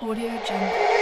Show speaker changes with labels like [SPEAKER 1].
[SPEAKER 1] Audio Jungle.